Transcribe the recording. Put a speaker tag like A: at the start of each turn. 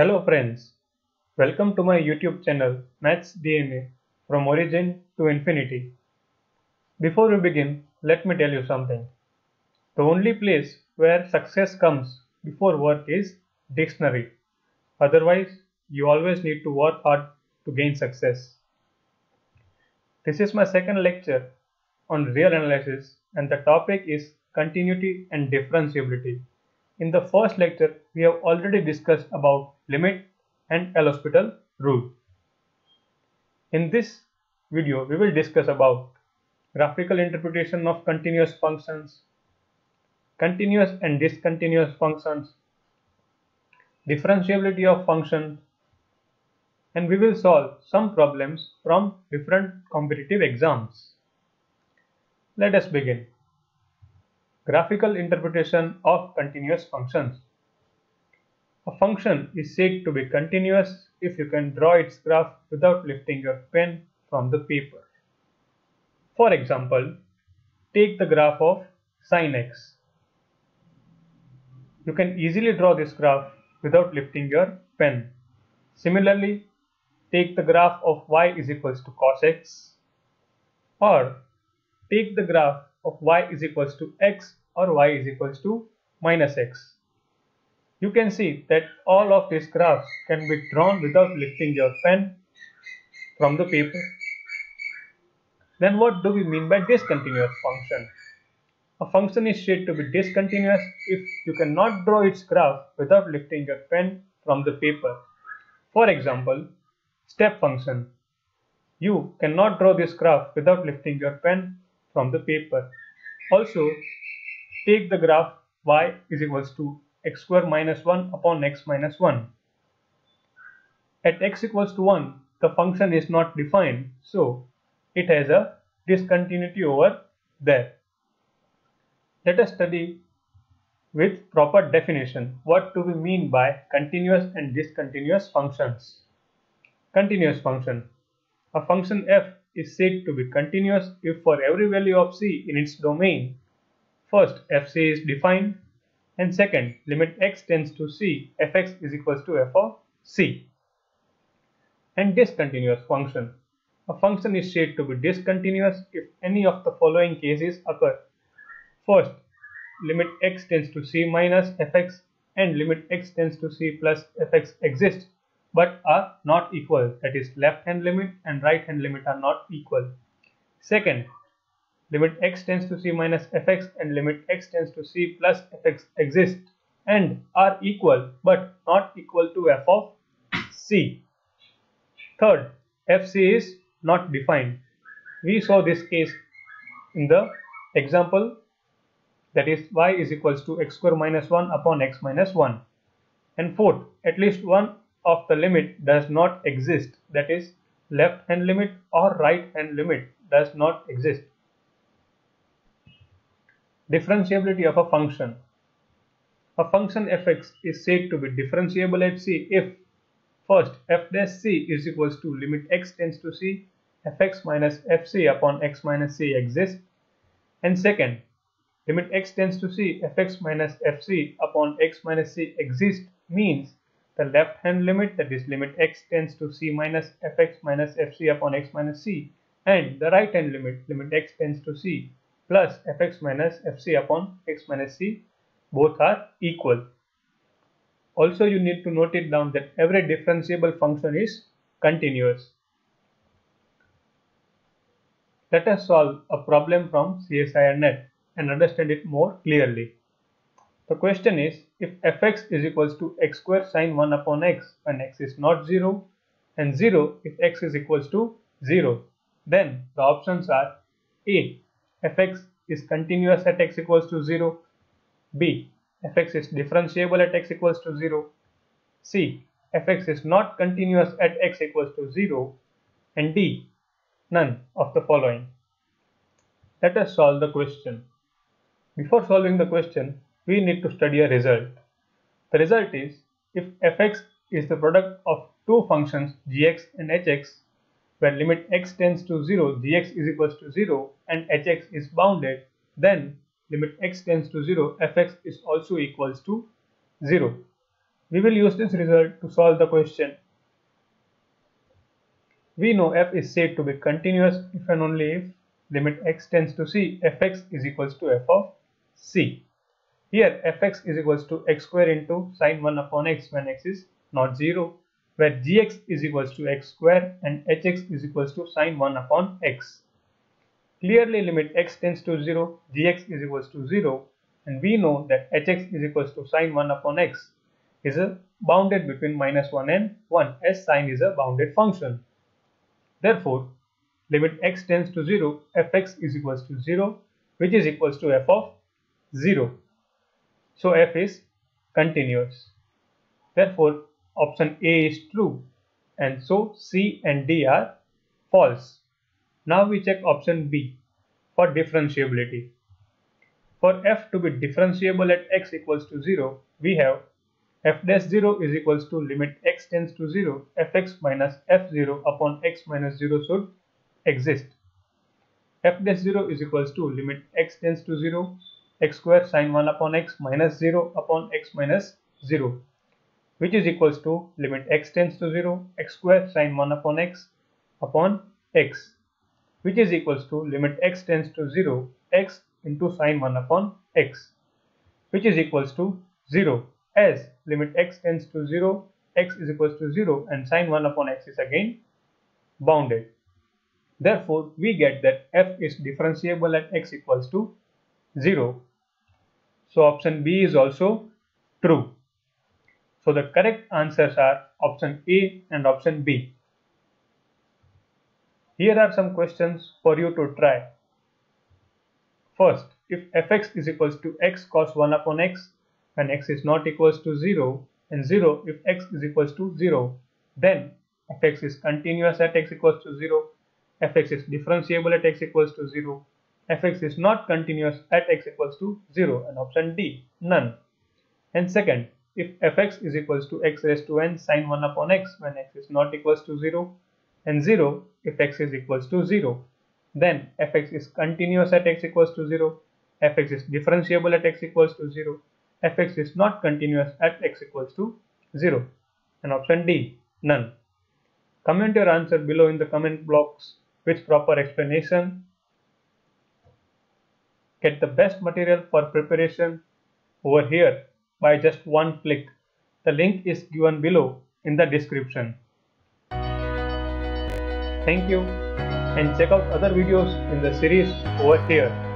A: Hello friends, welcome to my YouTube channel Maths DNA from origin to infinity. Before we begin, let me tell you something. The only place where success comes before work is dictionary. Otherwise, you always need to work hard to gain success. This is my second lecture on real analysis and the topic is continuity and differentiability. In the first lecture, we have already discussed about limit and L'Hospital rule. In this video, we will discuss about graphical interpretation of continuous functions, continuous and discontinuous functions, differentiability of functions, and we will solve some problems from different competitive exams. Let us begin. Graphical interpretation of continuous functions. A function is said to be continuous if you can draw its graph without lifting your pen from the paper. For example, take the graph of sin x. You can easily draw this graph without lifting your pen. Similarly, take the graph of y is equals to cos x or take the graph of y is equals to x or y is equals to minus x. You can see that all of these graphs can be drawn without lifting your pen from the paper. Then what do we mean by discontinuous function? A function is said to be discontinuous if you cannot draw its graph without lifting your pen from the paper. For example, step function. You cannot draw this graph without lifting your pen from the paper. Also, take the graph y is equals to x square minus 1 upon x minus 1. At x equals to 1, the function is not defined, so it has a discontinuity over there. Let us study with proper definition. What do we mean by continuous and discontinuous functions? Continuous function. A function f is said to be continuous if for every value of c in its domain, first fc is defined and second limit x tends to c fx is equals to f of c. And discontinuous function. A function is said to be discontinuous if any of the following cases occur. First, limit x tends to c minus fx and limit x tends to c plus fx exist but are not equal that is left hand limit and right hand limit are not equal. Second, limit x tends to c minus fx and limit x tends to c plus fx exist and are equal but not equal to f of c. Third, fc is not defined. We saw this case in the example that is y is equals to x square minus 1 upon x minus 1. And fourth, at least one of the limit does not exist that is left hand limit or right hand limit does not exist. Differentiability of a function. A function fx is said to be differentiable at c if first f dash c is equals to limit x tends to c fx minus fc upon x minus c exists and second limit x tends to c fx minus fc upon x minus c exists means the left hand limit that is limit x tends to c minus fx minus fc upon x minus c and the right hand limit limit x tends to c plus fx minus fc upon x minus c both are equal. Also you need to note it down that every differentiable function is continuous. Let us solve a problem from CSIR-NET and understand it more clearly. The question is if fx is equals to x square sine 1 upon x when x is not 0 and 0 if x is equals to 0 then the options are a fx is continuous at x equals to 0 b fx is differentiable at x equals to 0 c fx is not continuous at x equals to 0 and d none of the following. Let us solve the question. Before solving the question we need to study a result. The result is if fx is the product of two functions gx and hx where limit x tends to 0 gx is equals to 0 and hx is bounded then limit x tends to 0 fx is also equals to 0. We will use this result to solve the question. We know f is said to be continuous if and only if limit x tends to c fx is equals to f of c. Here fx is equals to x square into sine 1 upon x when x is not 0 where gx is equals to x square and hx is equals to sine 1 upon x. Clearly limit x tends to 0, gx is equals to 0 and we know that hx is equals to sine 1 upon x is a bounded between minus 1 and 1 as sine is a bounded function. Therefore, limit x tends to 0 fx is equals to 0 which is equals to f of 0. So f is continuous. Therefore, option A is true and so C and D are false. Now we check option B for differentiability. For f to be differentiable at x equals to 0, we have f dash 0 is equals to limit x tends to 0 fx minus f0 upon x minus 0 should exist. f dash 0 is equals to limit x tends to 0 x square sine 1 upon x minus 0 upon x minus 0 which is equals to limit x tends to 0 x square sine 1 upon x upon x which is equals to limit x tends to 0 x into sine 1 upon x which is equals to 0 as limit x tends to 0 x is equals to 0 and sine 1 upon x is again bounded. Therefore, we get that f is differentiable at x equals to 0. So option B is also true. So the correct answers are option A and option B. Here are some questions for you to try. First, if fx is equals to x cos 1 upon x when x is not equals to 0 and 0 if x is equals to 0, then fx is continuous at x equals to 0, fx is differentiable at x equals to 0, fx is not continuous at x equals to 0 and option D, none. And second, if fx is equals to x raised to n sine 1 upon x when x is not equals to 0 and 0 if x is equals to 0 then fx is continuous at x equals to 0 fx is differentiable at x equals to 0 fx is not continuous at x equals to 0 and option D none comment your answer below in the comment box with proper explanation get the best material for preparation over here by just one click. The link is given below in the description. Thank you and check out other videos in the series over here.